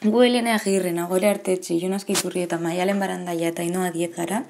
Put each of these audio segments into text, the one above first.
Gu Elena Agirre, Nagore Artetxe, Jonas Kizurri eta Maialen Barandaia eta Inoa Diez gara,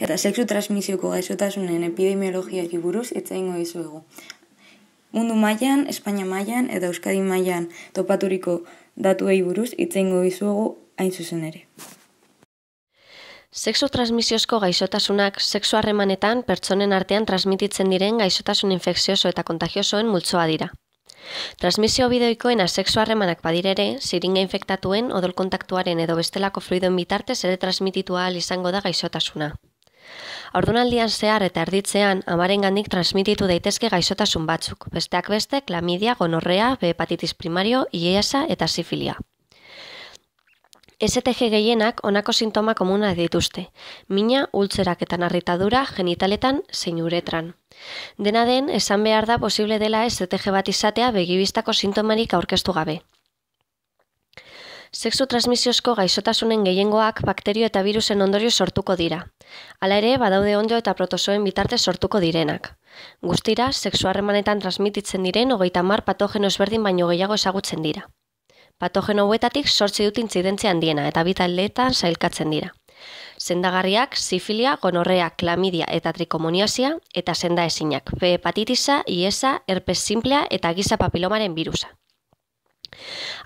eta sexu transmisioko gaixotasunen epidemiologiak buruz etzaingo dizuegu. Mundu mailan, Espainia mailan eta Euskadi mailan topaturiko datuei buruz itzaingo dizuegu hain zuzen ere. Sexu transmisiozko gaixotasunak sexu harremanetan pertsonen artean transmititzen diren gaixotasun infekzioso eta kontagiosoen multzoa dira. Transmisio bideoikoen asexu harremanak badirere, siringa infektatuen, odol kontaktuaren edo bestelako fluidoen bitartez ere transmititua izango da gaixotasuna. Ordunaldian zehar eta erditzean, amaren gandik transmititu daitezke gaixotasun batzuk, besteak beste, klamidia, gonorrea, hepatitis primario, IESA eta sifilia. STG gehienak honako sintoma komuna dituzte. Mina, ultzerak eta narritadura genitaletan zein uretran. Dena den, esan behar da posible dela STG bat izatea begibistako sintomarik aurkeztu gabe. Sexu transmisiozko gaixotasunen gehiengoak bakterio eta virusen ondorio sortuko dira. Hala ere, badaude onjo eta protozoen bitarte sortuko direnak. Guztira, sexu harremanetan transmititzen diren hogeita mar patogeno ezberdin baino gehiago ezagutzen dira. Patogeno hauetatik sortzi dut intzidentzia handiena eta bitaldeetan sailkatzen dira. Sendagarriak, sifilia, gonorrea, klamidia eta trikomoniasia eta senda esinak, B hepatitisa, IESA, herpes simplea eta giza papilomaren birusa.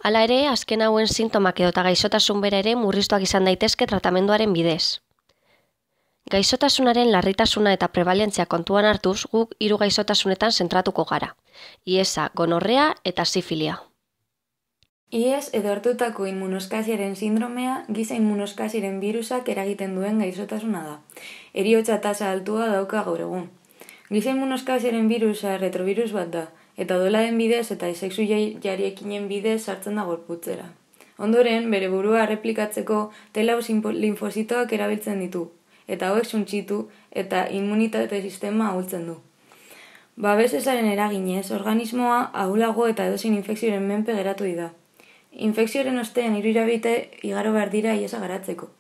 Hala ere, azken hauen sintomak edo eta gaixotasun bere ere murriztuak izan daitezke tratamenduaren bidez. Gaixotasunaren larritasuna eta prevalentzia kontuan hartuz, guk hiru gaixotasunetan zentratuko gara. IESA, gonorrea eta sifilia. IES edo hartutako inmunoskasiaren sindromea giza inmunoskasiaren virusak eragiten duen gaixotasuna da. Eriotza tasa altua dauka gaur egun. Giza inmunoskasiaren virusa retrovirus bat da, eta dolaren bidez eta sexu jariekinen bidez sartzen da gorputzera. Ondoren, bere burua replikatzeko telaus linfositoak erabiltzen ditu, eta hauek suntxitu eta immunitate sistema ahultzen du. Babes ezaren eraginez, organismoa ahulago eta edozein infekzioaren menpe geratu da. Infekzioaren ostean hiru irabite igaro behar dira iesa garatzeko.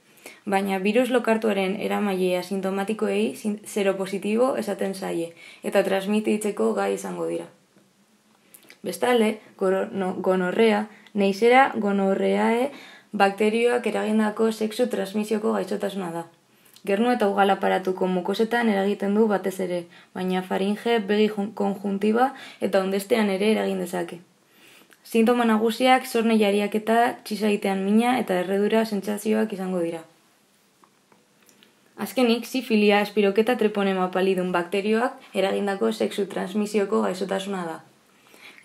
Baina virus lokartuaren eramaile asintomatikoei zero positibo esaten zaie eta transmititzeko gai izango dira. Bestalde, gonorrea, neizera gonorreae bakterioak eragindako sexu transmisioko gaixotasuna da. Gernu eta ugal aparatuko mukosetan eragiten du batez ere, baina faringe, begi konjuntiba eta ondestean ere eragin dezake. Sintoma nagusiak zorne jariak eta txisaitean mina eta erredura sentsazioak izango dira. Azkenik, sifilia espiroketa treponema palidun bakterioak eragindako sexu transmisioko gaixotasuna da.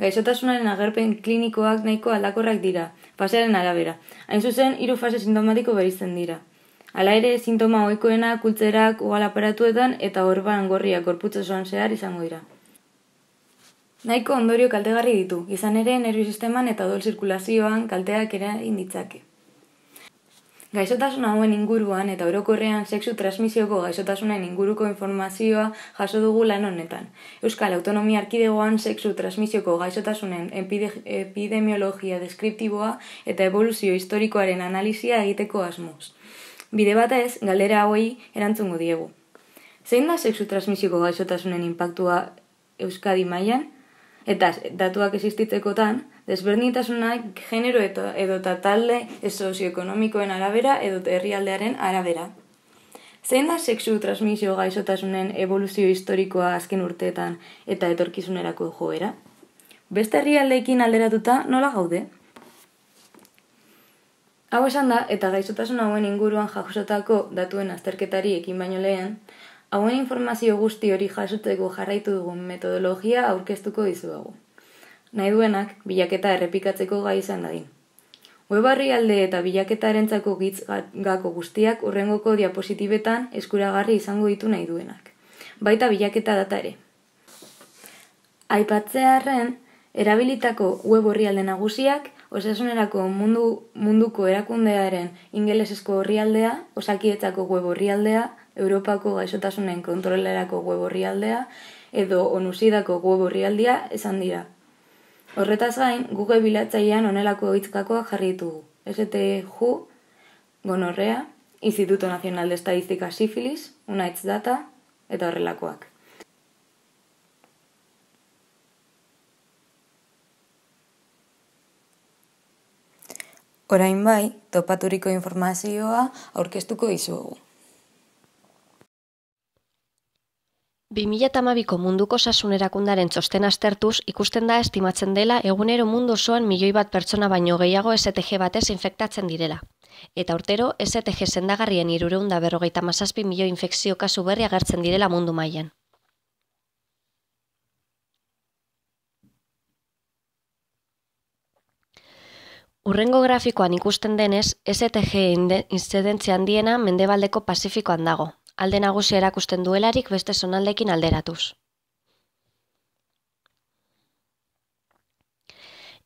Gaixotasunaren agerpen klinikoak nahiko aldakorrak dira, fasearen arabera. Hain zuzen, hiru fase sintomatiko berizten dira. Hala ere, sintoma ohikoena kultzerak ugal aparatuetan eta orban gorriak gorputzosoan zehar izango dira. Nahiko ondorio kaltegarri ditu, izan ere nervio sisteman eta odol zirkulazioan kalteak ere inditzake. Gaixotasun hauen inguruan eta orokorrean sexu transmisioko gaixotasunen inguruko informazioa jaso dugu lan honetan. Euskal Autonomia Arkidegoan sexu transmisioko gaixotasunen epidemiologia deskriptiboa eta evoluzio historikoaren analizia egiteko asmoz. Bide batez, galdera hauei erantzungo diegu. Zein da sexu transmisioko gaixotasunen impactua Euskadi mailan? Eta datuak existitzekotan, desberdintasunak genero eta edo talde sozioekonomikoen arabera edo herrialdearen arabera. Zein da sexu transmisio gaixotasunen evoluzio historikoa azken urteetan eta etorkizunerako joera? Beste herrialdeekin alderatuta nola gaude? Hau esan da, eta gaixotasun hauen inguruan jasotako datuen azterketari ekin baino lehen, Hauen informazio guzti hori jasuteko jarraitu dugun metodologia aurkeztuko dizuagu. Nahi duenak, bilaketa errepikatzeko gai izan dadin. Webarri alde eta bilaketarentzako gitz gako guztiak urrengoko diapositibetan eskuragarri izango ditu nahi duenak. Baita bilaketa data ere. Aipatzearen, erabilitako web alde nagusiak, osasunerako mundu, munduko erakundearen ingelesesko horrialdea, osakietzako web aldea, Europako gaixotasunen kontrolerako web aldea edo onusidako web aldea esan dira. Horretaz gain, Google bilatzailean onelako hitzkakoak jarri ditugu. STJ, gonorrea, Instituto Nacional de Estadística Sífilis, Unaitz Data, eta horrelakoak. Orain bai, topaturiko informazioa aurkeztuko dizuegu. 2008ko munduko sasun erakundaren txosten astertuz ikusten da estimatzen dela egunero mundu osoan milioi bat pertsona baino gehiago STG batez infektatzen direla. Eta urtero STG sendagarrien irureunda berrogeita mazazpi milioi infekzio kasu berri agertzen direla mundu mailan. Urrengo grafikoan ikusten denez, STG inzidentzia handiena mendebaldeko Pasifikoan dago, alde nagusia erakusten duelarik beste zonaldekin alderatuz.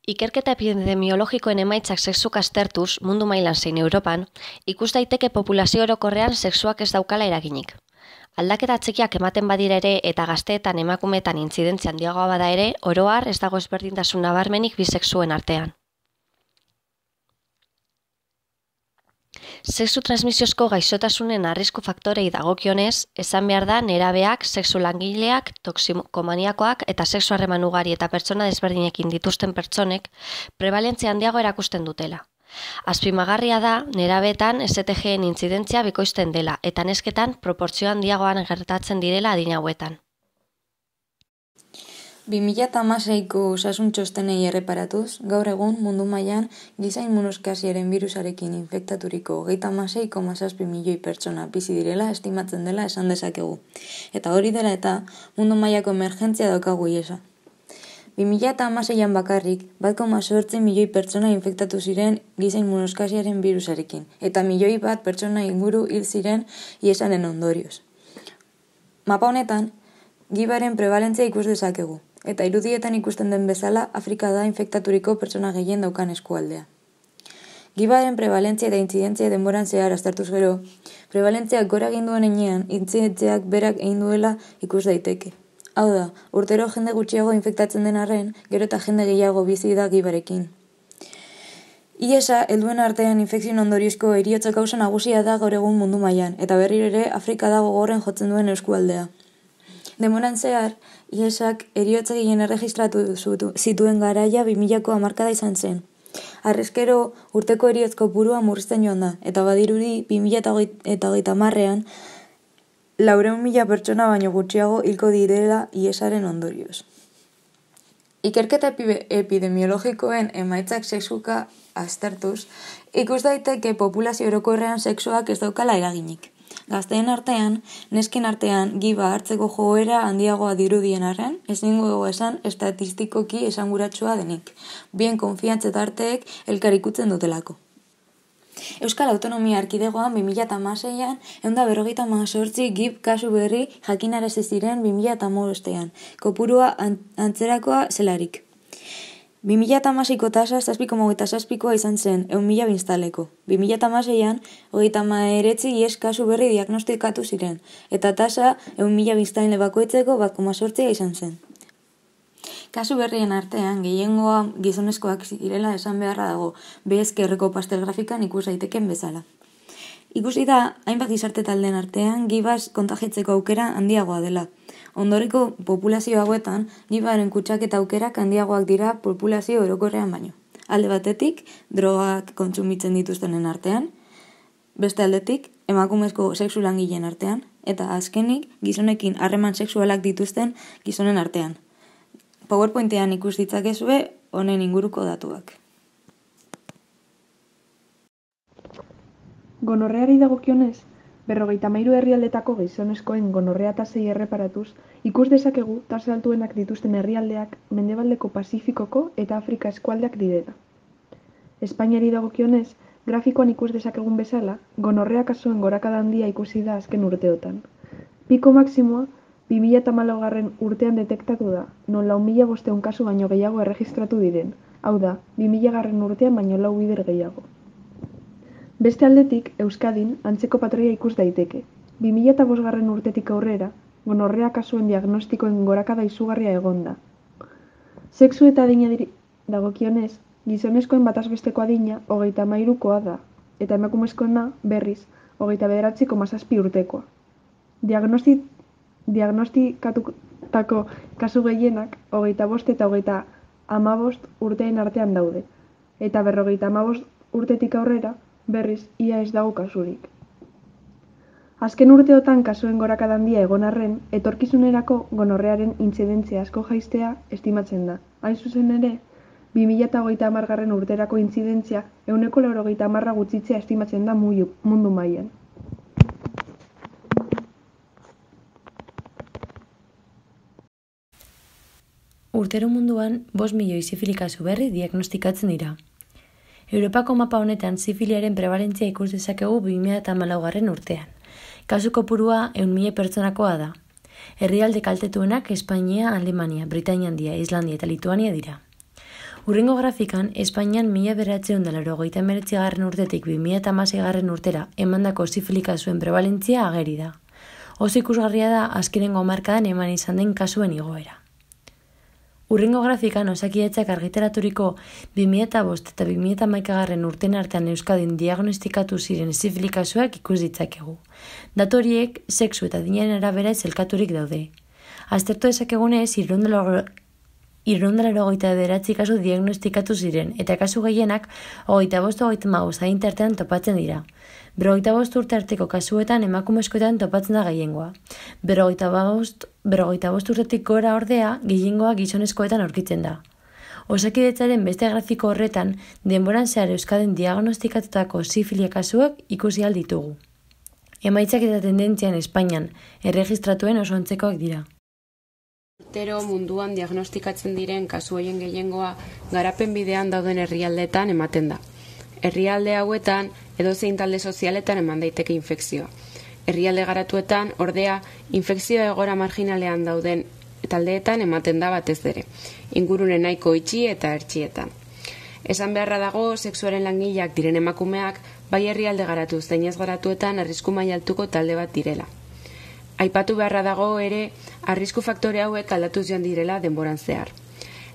Ikerketa epidemiologikoen emaitzak sexuk astertuz, mundu mailan zein Europan, ikus daiteke populazio orokorrean sexuak ez daukala eraginik. Aldaketa txikiak ematen badira ere eta gazteetan emakumetan intzidentzian diagoa bada ere, oroar ez dago ezberdintasun nabarmenik bisexuen artean. Sexu transmisiozko gaixotasunen arrisku faktorei dagokionez, esan behar da nerabeak, sexu langileak, toksikomaniakoak eta sexu harreman ugari eta pertsona desberdinekin dituzten pertsonek prevalentzia handiago erakusten dutela. Azpimagarria da, nerabeetan STG-en intzidentzia bikoizten dela eta nesketan proportzio handiagoan gertatzen direla adina hauetan. 2008ko osasun txostenei erreparatuz, gaur egun mundu mailan giza inmunoskasiaren virusarekin infektaturiko geita masei milioi pertsona bizi direla estimatzen dela esan dezakegu. Eta hori dela eta mundu mailako emergentzia daukagu iesa. 2008an bakarrik, bat koma milioi pertsona infektatu ziren giza inmunoskasiaren virusarekin, eta milioi bat pertsona inguru hil ziren iesanen ondorioz. Mapa honetan, gibaren prevalentzia ikus dezakegu, eta irudietan ikusten den bezala Afrika da infektaturiko pertsona gehien daukan eskualdea. Gibaren prevalentzia eta intzidentzia denboran zehar astartuz gero, prevalentzia gora egin duen enean, intzidentziak berak egin duela ikus daiteke. Hau da, urtero jende gutxiago infektatzen den arren, gero eta jende gehiago bizi da gibarekin. Iesa, helduen artean infekzio ondoriozko eriotza kausa nagusia da gaur egun mundu mailan eta berriro ere Afrika dago gogorren jotzen duen eskualdea. Demoran zehar, Iesak eriotza gehien erregistratu zituen garaia 2000ko hamarkada izan zen. Arrezkero urteko eriotzko burua murrizten joan da, eta badirudi 2000 eta hogeita marrean, laureun mila pertsona baino gutxiago hilko direla iesaren ondorioz. Ikerketa epidemiologikoen emaitzak sexuka aztertuz, ikus daiteke populazio orokorrean sexuak ez daukala eraginik. Gazteen artean, nesken artean giba hartzeko joera handiagoa dirudien arren, ezin dugu esan estatistikoki esanguratsua denik. Bien konfiantze tarteek elkarikutzen dutelako. Euskal Autonomia Arkidegoan 2006an, eunda berrogeita mazortzi gib kasu berri jakinarezi ziren 2008an, kopurua antzerakoa zelarik. 2008ko tasa zazpiko mogeita zazpikoa izan zen, eun mila binstaleko. 2008an, hogeita maeretzi ies kasu berri diagnostikatu ziren, eta tasa eun mila binstalene bakoitzeko bat sortzea izan zen. Kasu berrien artean, gehiengoa gizonezkoak zirela esan beharra dago, behezkerreko pastel grafikan ikus daiteken bezala. Ikusi da, hainbat gizarte talden artean, gibaz kontajetzeko aukera handiagoa dela. Ondoriko populazio hauetan, gibaren kutsaketa aukerak handiagoak dira populazio orokorrean baino. Alde batetik, drogak kontsumitzen dituztenen artean, beste aldetik, emakumezko sexu langileen artean, eta azkenik, gizonekin harreman sexualak dituzten gizonen artean. PowerPointean ikus ditzakezue honen inguruko datuak. Gonorreari dagokionez, berrogeita mairu herrialdetako gizonezkoen gonorrea tasei erreparatuz, ikus dezakegu tasa altuenak dituzten herrialdeak mendebaldeko Pasifikoko eta Afrika eskualdeak direla. Espainiari dagokionez, grafikoan ikus dezakegun bezala, gonorrea kasuen gorakada handia ikusi da azken urteotan. Piko maksimoa, 2008 garren urtean detektatu da, non lau mila bosteun kasu baino gehiago erregistratu diren, hau da, 2000 garren urtean baino lau bider gehiago. Beste aldetik, Euskadin, antzeko patroia ikus daiteke. 2005 garren urtetik aurrera, gonorrea kasuen diagnostikoen gorakada izugarria egonda. Sexu eta adina diri dagokionez, gizonezkoen batazbesteko adina hogeita mairukoa da, eta emakumezkoena berriz, hogeita bederatziko mazazpi urtekoa. Diagnosti, diagnostikatutako kasu gehienak hogeita bost eta hogeita amabost urtean artean daude, eta berrogeita amabost urtetik aurrera, berriz, ia ez dago kasurik. Azken urteotan kasuen gorakada handia egon arren, etorkizunerako gonorrearen intzidentzia asko jaistea estimatzen da. Hain zuzen ere, 2008 amargarren urterako intzidentzia euneko laurogeita amarra gutxitzea estimatzen da mundu mailan. Urtero munduan, bost milioi sifili kasu berri diagnostikatzen dira. Europako mapa honetan sifiliaren prevalentzia ikus dezakegu 2008 garren urtean. Kasu kopurua eun mila pertsonakoa da. Herrialde kaltetuenak Espainia, Alemania, Britainia handia, Islandia eta Lituania dira. Urrengo grafikan, Espainian mila beratzeun dela erogeita garren urtetik 2008 garren urtera emandako sifili kasuen prevalentzia ageri da. Oso ikusgarria da azkenengo markadan eman izan den kasuen igoera. Urrengo grafikan osakidetzak argitaraturiko 2005 eta 2011 garren urten artean Euskadin diagnostikatu ziren sifilikasuak ikus ditzakegu. Datu horiek sexu eta dinaren arabera zelkaturik daude. Aztertu dezakegunez, irrondala erogeita beratzi kasu diagnostikatu ziren, eta kasu gehienak hogeita bost hogeita magoz artean topatzen dira. Berrogeita bost urte arteko kasuetan emakumezkoetan topatzen da gehiengoa. Berrogeita bost, berrogeita bost urtetik gora ordea, gehiengoa gizonezkoetan aurkitzen da. Osakidetzaren beste grafiko horretan, denboran zehar euskaden diagnostikatutako sifilia kasuak ikusi ditugu. Emaitzak eta tendentzian Espainian, erregistratuen oso antzekoak dira. Urtero munduan diagnostikatzen diren kasu horien gehiengoa garapen bidean dauden herrialdeetan ematen da. Herrialde hauetan edozein talde sozialetan eman daiteke infekzioa. Herrialde garatuetan ordea infekzio egora marginalean dauden taldeetan ematen da batez ere. Ingurune nahiko itxi eta ertxietan. Esan beharra dago sexuaren langileak diren emakumeak bai herrialde garatu zeinez garatuetan arrisku altuko talde bat direla. Aipatu beharra dago ere arrisku faktore hauek aldatuz joan direla denboran zehar.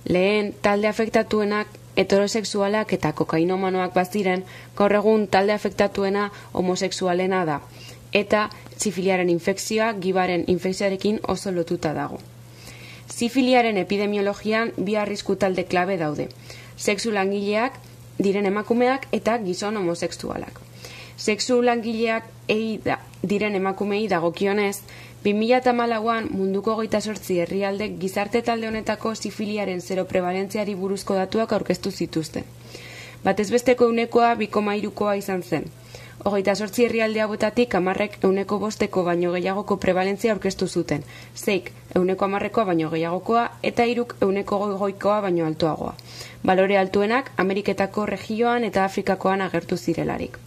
Lehen talde afektatuenak heterosexualak eta kokainomanoak baziren, gaur egun talde afektatuena homosexualena da, eta zifiliaren infekzioa gibaren infekzioarekin oso lotuta dago. Zifiliaren epidemiologian bi arrisku talde klabe daude, sexu langileak, diren emakumeak eta gizon homosexualak. Sexu langileak ei da, diren emakumei dagokionez, 2008an munduko goita sortzi herrialdek gizarte talde honetako sifiliaren zero prevalentziari buruzko datuak aurkeztu zituzten. Batez besteko eunekoa bikoma irukoa izan zen. Hogeita sortzi herrialde hauetatik amarrek euneko bosteko baino gehiagoko prevalentzia aurkeztu zuten. Zeik, euneko amarrekoa baino gehiagokoa eta iruk euneko goikoa baino altuagoa. Balore altuenak Ameriketako regioan eta Afrikakoan agertu zirelarik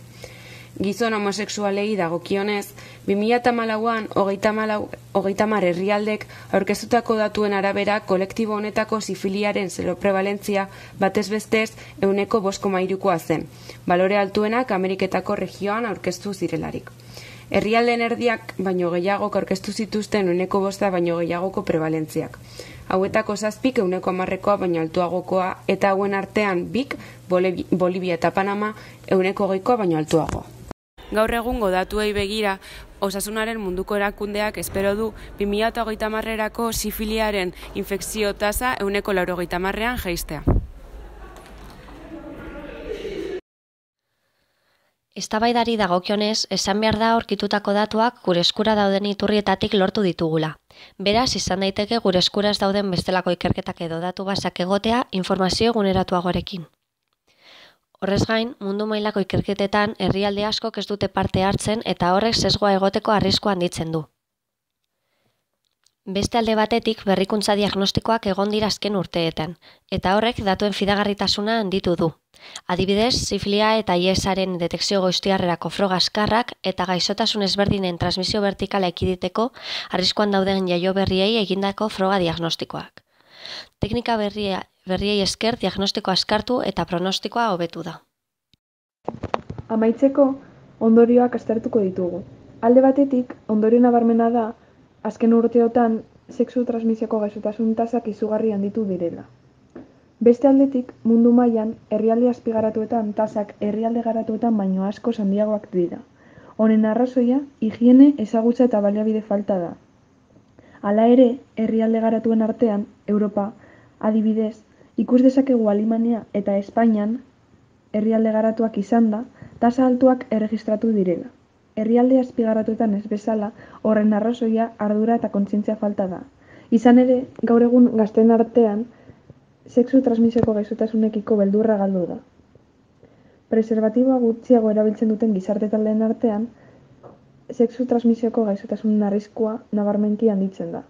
gizon homosexualei dagokionez, 2008an hogeita mar herrialdek aurkeztutako datuen arabera kolektibo honetako sifiliaren zero prevalentzia batez bestez euneko bosko mairukoa zen, balore altuenak Ameriketako regioan aurkeztu zirelarik. Herrialden erdiak baino gehiago aurkeztu zituzten euneko bosta baino gehiagoko prevalentziak. Hauetako zazpik euneko amarrekoa baino altuagokoa eta hauen artean bik Bolivia eta Panama euneko geikoa baino altuagoa. Gaur egungo datuei begira, osasunaren munduko erakundeak espero du 2008 marrerako sifiliaren infekzio tasa euneko laurogeita marrean geistea. Eztabaidari dagokionez, esan behar da aurkitutako datuak gure eskura dauden iturrietatik lortu ditugula. Beraz, izan daiteke gure eskuraz dauden bestelako ikerketak edo datu basak egotea informazio guneratuagorekin. Horrez gain, mundu mailako ikerketetan herrialde askok ez dute parte hartzen eta horrek sesgoa egoteko arriskoa handitzen du. Beste alde batetik berrikuntza diagnostikoak egon dira azken urteetan, eta horrek datuen fidagarritasuna handitu du. Adibidez, sifilia eta iesaren detekzio goiztiarrerako froga askarrak eta gaizotasun ezberdinen transmisio vertikala ekiditeko arriskoan dauden jaio berriei egindako froga diagnostikoak. Teknika berria, berriei esker diagnostiko askartu eta pronostikoa hobetu da. Amaitzeko, ondorioak aztertuko ditugu. Alde batetik, ondorio nabarmena da, azken urteotan, sexu transmisioko gaixotasun tasak izugarri handitu direla. Beste aldetik, mundu mailan herrialde azpigaratuetan tasak herrialde garatuetan baino asko handiagoak dira. Honen arrazoia, higiene, ezagutza eta baliabide falta da. Hala ere, herrialde garatuen artean, Europa, adibidez, Ikus dezakegu Alemania eta Espainian herrialde garatuak izan da, tasa altuak erregistratu direla. Herrialde azpigaratuetan ez bezala, horren arrazoia ardura eta kontzientzia falta da. Izan ere, gaur egun gazten artean, sexu transmisioko gaizotasunekiko beldurra galdu da. Preservatiboa gutxiago erabiltzen duten gizarte taldeen artean, sexu transmisioko gaixotasunen arriskua nabarmenki handitzen da.